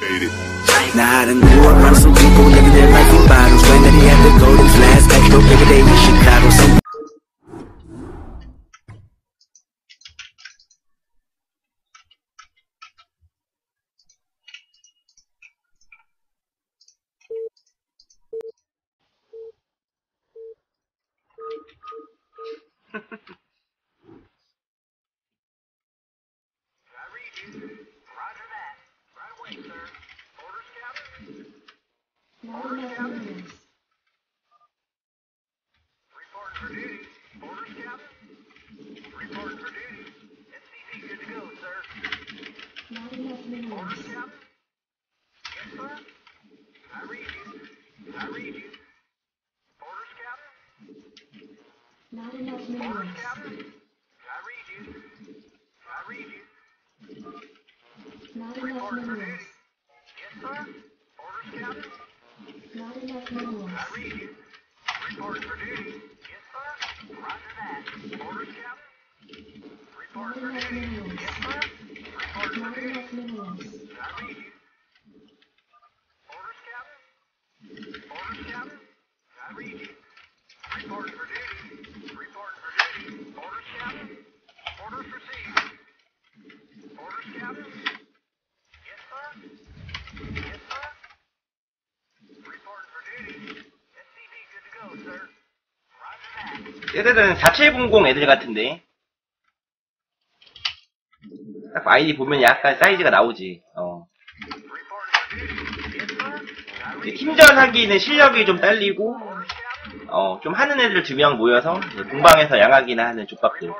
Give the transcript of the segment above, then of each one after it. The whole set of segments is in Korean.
Now I done grew around some people living their life in bottles. When they had the golden flask back though every day in Chicago Mm -hmm. Not enough manuals. I read you. Duty. Yes, sir. Roger that. Orders, Captain. Report for duty. Yes, sir. Report for duty. Orders, for duty. Orders, Captain. Orders received. Orders, Captain. 얘들은 4700 애들 같은데. 딱 아이디 보면 약간 사이즈가 나오지. 어. 팀전 하기는 실력이 좀 딸리고, 어, 좀 하는 애들 두 명 모여서 공방에서 양하기나 하는 족밥들.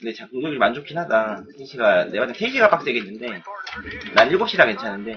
근데 자, 공격이 만족긴 하다. 3시가, 내가 봤을 때 3시가 빡세겠는데, 난 7시라 괜찮은데.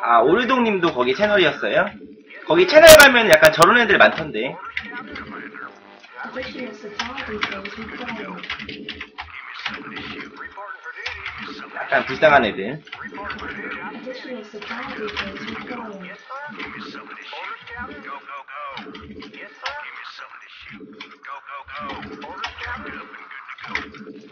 아, 오르동님도 거기 채널이었어요? 거기 채널 가면 약간 저런 애들 많던데. 약간 불쌍한 애들.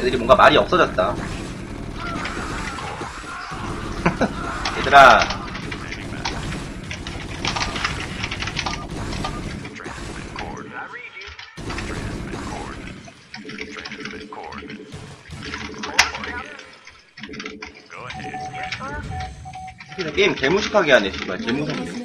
애들이 뭔가 말이 없어졌다. Sir. 게임 개무식하게 하네, 씨발. 개무섭네.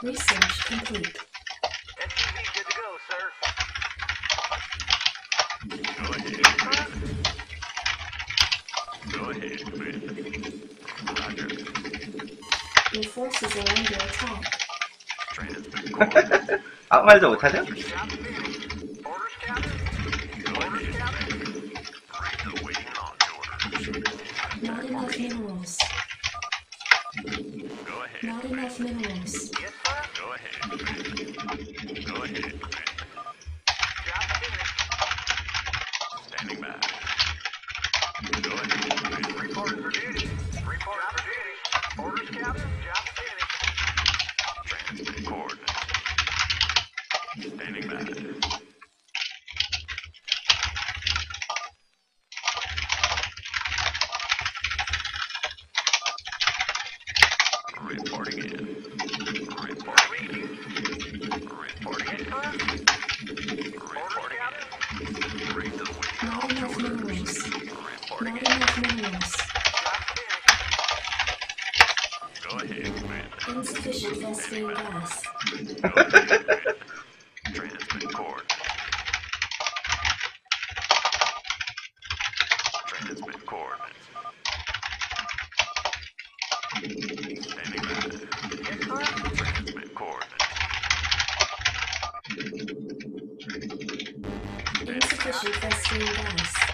Research complete. Good to go, sir. Go ahead, Your forces are under attack. 他卖走，我猜猜。Not enough minerals. Yes, sir. Go ahead, Go ahead, tissue crusting dice.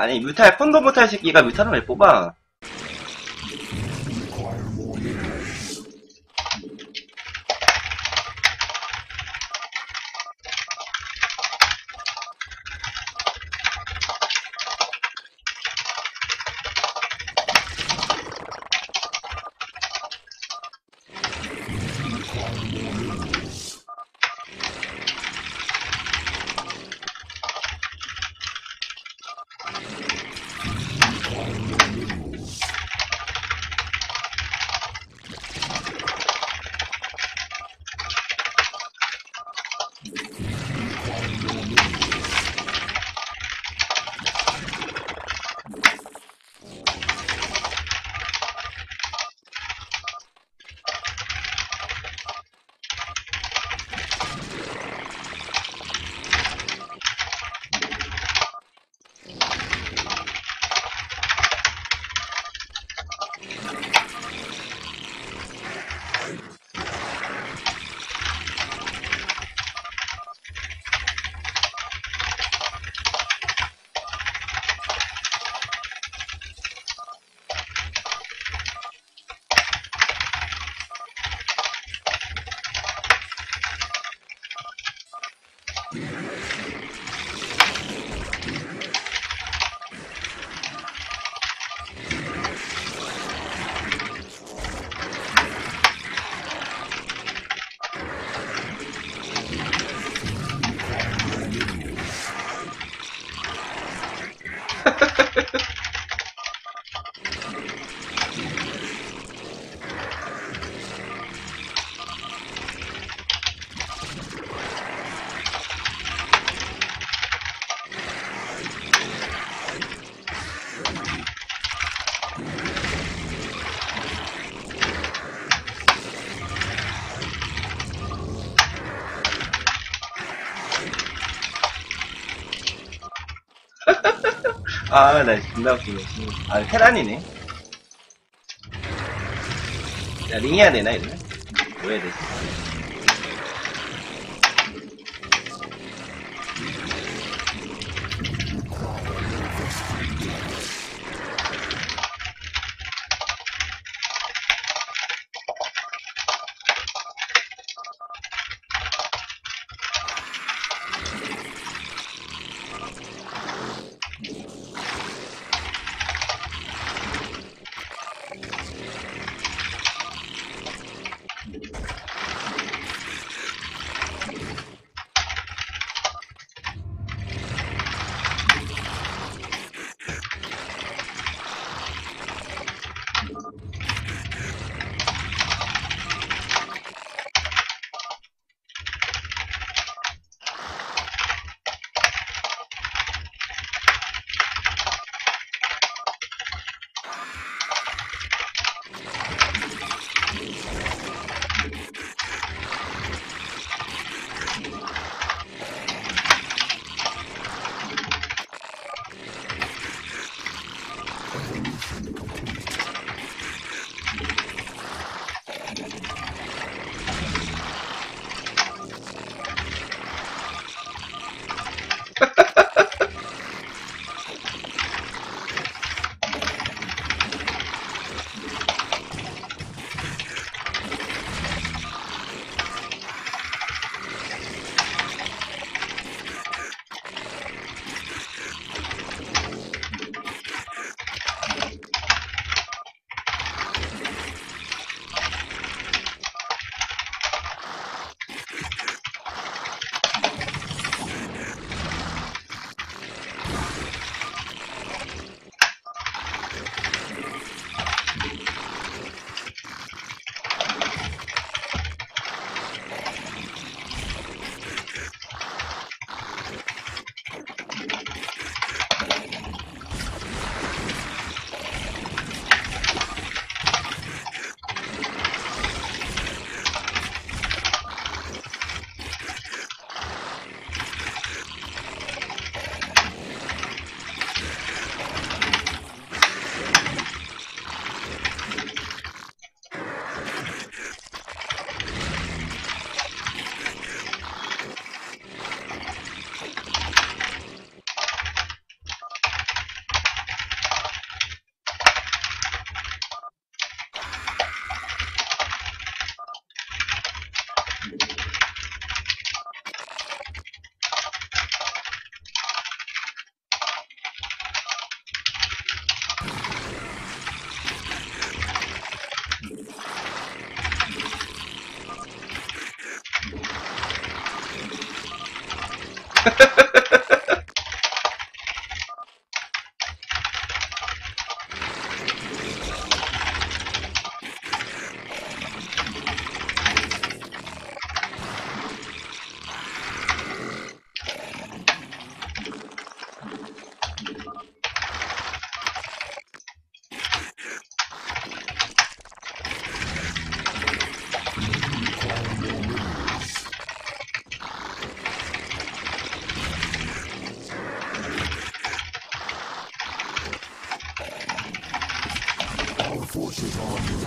아니, 뮤탈, 폰도 못할 새끼가 뮤탈을 왜 뽑아? 아, 나 존나 웃기네. 아, 테란이네. 야, 링 해야 되나, 이러면? 뭐 해야 되지? Oh, you're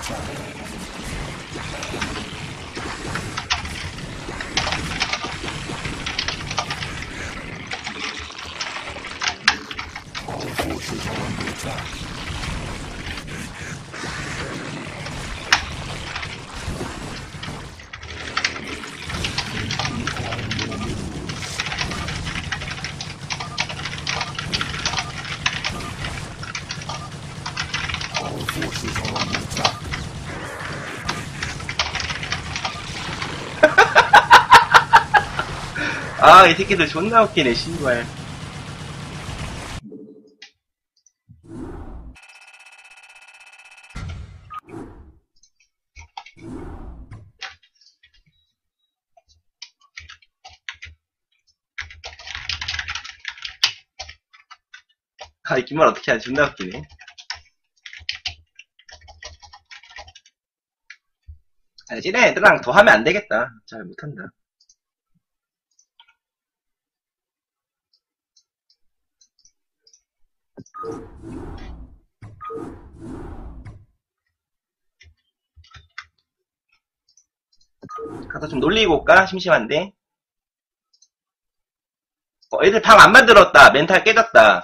아, 이 새끼들 존나 웃기네, 씨발. 아, 이 김말 어떻게 하지? 존나 웃기네. 아, 쟤네 애들랑 더 하면 안 되겠다. 잘 못한다. 가서 좀 놀리고 올까? 심심한데. 어, 애들 방 안 만들었다. 멘탈 깨졌다.